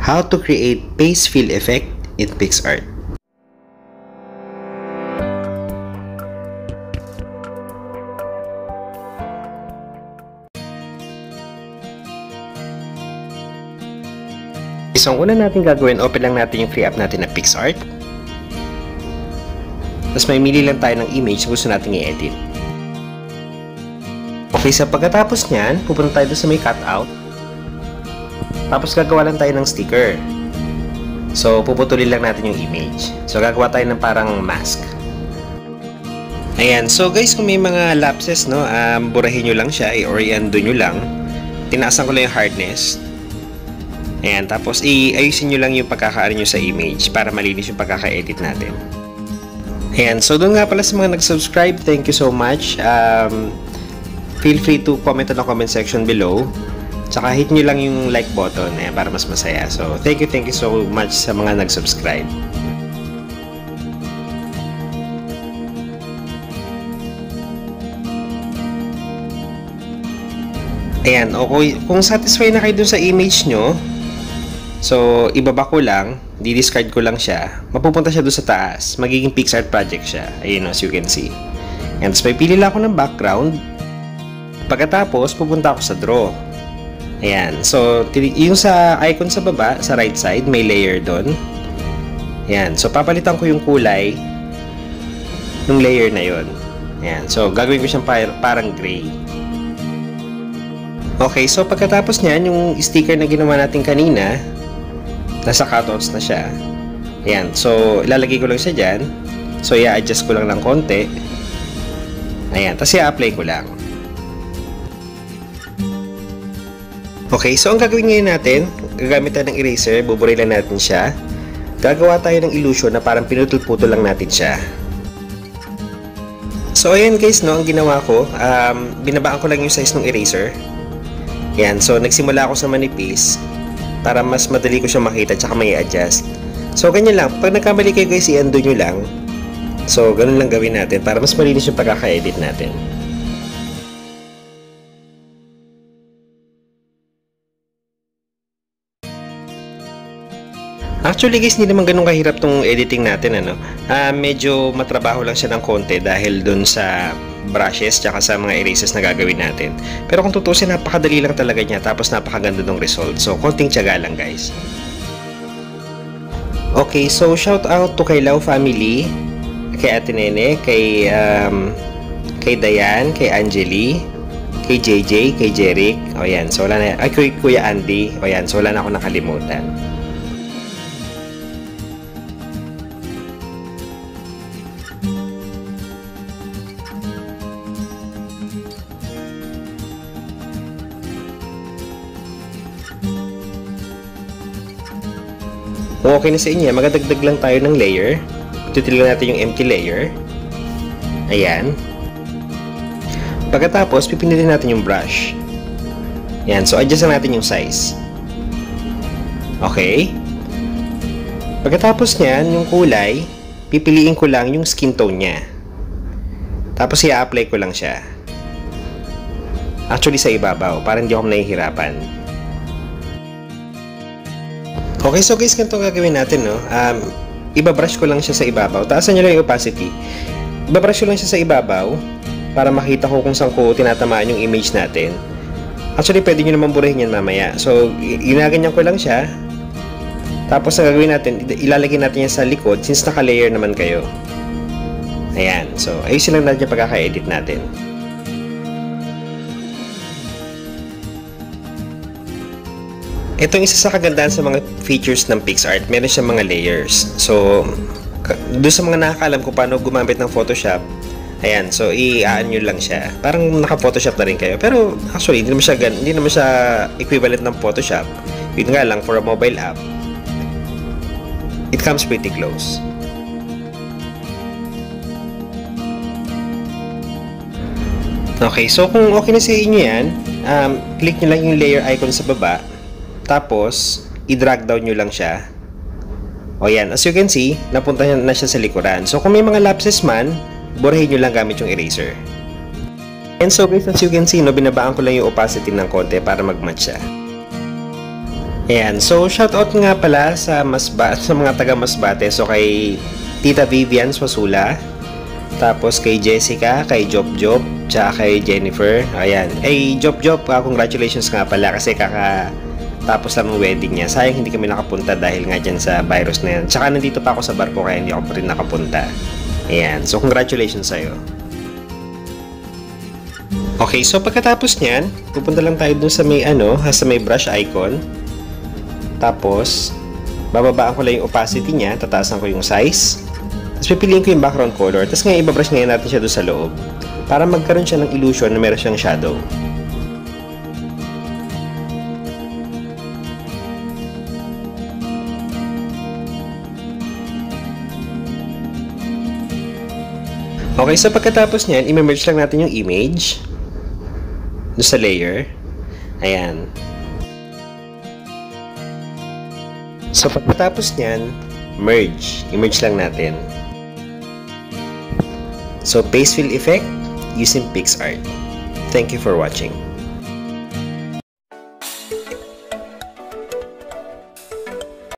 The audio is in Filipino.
how to create paste fill effect in PixArt. So, ang una natin gagawin, open lang natin yung free app natin na PixArt. Tapos may mili lang tayo ng image na gusto natin i-edit. Okay, sa pagkatapos niyan, pupunta tayo sa may cutout. Tapos gagawa lang tayo ng sticker. So, puputulin lang natin yung image. So, gagawa tayo ng parang mask. Ayan. So, guys, kung may mga lapses, no, um, burahin nyo lang siya, or i-undo nyo lang. Tinaasan ko lang yung hardness. Ayan. Tapos, i-ayusin nyo lang yung pagkakaano nyo sa image para malinis yung pagkaka-edit natin. Ayan. So, doon nga pala sa mga nag-subscribe, thank you so much. Um, feel free to comment on the comment section below. Tsaka hit nyo lang yung like button eh, para mas masaya. So, thank you, thank you so much sa mga nag-subscribe. Ayan, okay. Kung satisfied na kayo dun sa image nyo, so, ibaba ko lang, di-discard ko lang siya, mapupunta siya dun sa taas. Magiging PixArt project siya. Ayun, as you can see. And tapos may pili lang ako ng background. Pagkatapos, pupunta ako sa draw. Ayan. So, yung sa icon sa baba, sa right side, may layer doon. Ayan. So, papalitan ko yung kulay ng layer na yon. Ayan. So, gagawin ko siyang parang gray. Okay. So, pagkatapos niyan, yung sticker na ginawa natin kanina, nasa cutouts na siya. Ayan. So, ilalagay ko lang siya dyan. So, i-adjust ko lang ng konti. Ayan. Tapos, i-apply ko lang. Okay, so ang gagawin ngayon natin, gagamit tayo ng eraser, buburilan natin siya. Gagawa tayo ng illusion na parang pinutol-putol lang natin siya. So ayan guys, no, ang ginawa ko, um, binabaan ko lang yung size ng eraser. Yan, so nagsimula ako sa manipis para mas madali ko siya makita tsaka may adjust. So ganyan lang, pag nagkamali kayo guys, i-undo nyo lang. So ganun lang gawin natin para mas malinis yung pagkaka-edit natin. Actually guys, hindi naman ganun kahirap tong editing natin ano. Uh, medyo matrabaho lang siya ng konti dahil dun sa brushes tsaka sa mga erasers na gagawin natin. Pero kung tutusin, napakadali lang talaga niya tapos napakaganda ng result. So, konting tiyaga lang guys. Okay, so shout out to kay Lau family, kay Ate Nene, kay um, kay Dayan, kay Angeli, kay JJ, kay Jeric. O yan, so wala na, ay kay Kuya Andy. O yan, so wala na ako nakalimutan. Kung okay na sa inyo, magadagdag lang tayo ng layer. Tutuloy natin yung empty layer. Ayan. Pagkatapos, pipindutin natin yung brush. Ayan, so adjust natin yung size. Okay. Pagkatapos niyan, yung kulay, pipiliin ko lang yung skin tone niya. Tapos i-apply ko lang siya. Actually sa ibabaw, para hindi ako nahihirapan. Okay, so guys, ganito gagawin natin, no? Um, ibabrush ko lang siya sa ibabaw. Taasan nyo lang yung opacity. Ibabrush ko lang siya sa ibabaw para makita ko kung saan ko tinatamaan yung image natin. Actually, pwede nyo naman burahin yan mamaya. So, ginaganyan ko lang siya. Tapos, ang gagawin natin, ilalagay natin yan sa likod since naka-layer naman kayo. Ayan. So, ayusin lang natin yung pagkaka-edit natin. Ito isa sa kagandahan sa mga features ng PixArt. Meron siyang mga layers. So, doon sa mga nakakalam ko paano gumamit ng Photoshop, ayan, so i-aan nyo lang siya. Parang naka-Photoshop na rin kayo. Pero actually, hindi naman siya, hindi naman siya equivalent ng Photoshop. Yun nga lang, for a mobile app, it comes pretty close. Okay, so kung okay na sa inyo yan, um, click nyo lang yung layer icon sa baba tapos, i-drag down nyo lang siya. O yan, as you can see, napunta na siya sa likuran. So, kung may mga lapses man, burahin nyo lang gamit yung eraser. And so guys, as you can see, no, binabaan ko lang yung opacity ng konti para mag-match siya. Ayan, so shoutout nga pala sa Masba sa mga taga Masbate. So kay Tita Vivian Swasula, tapos kay Jessica, kay Job Job, tsaka kay Jennifer. Ayan. Ay, Job Job, uh, congratulations nga pala kasi kaka tapos lang ng wedding niya. Sayang hindi kami nakapunta dahil nga dyan sa virus na yan. Tsaka nandito pa ako sa barko kaya hindi ako pa rin nakapunta. Ayan. So, congratulations sa'yo. Okay, so pagkatapos niyan, pupunta lang tayo dun sa may ano, sa may brush icon. Tapos, bababaan ko lang yung opacity niya, tataasan ko yung size. Tapos pipiliin ko yung background color. Tapos ngayon, ibabrush ngayon natin siya doon sa loob. Para magkaroon siya ng illusion na meron siyang shadow. Okay, so pagkatapos niyan, i-merge lang natin yung image doon sa layer. Ayan. So pagkatapos niyan, merge. I-merge lang natin. So paste fill effect using PixArt. Thank you for watching.